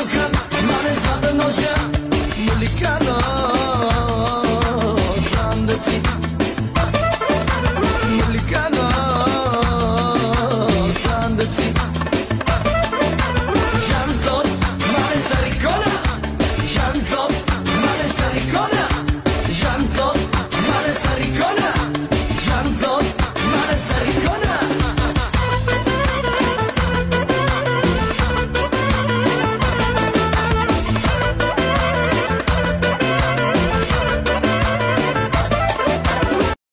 look at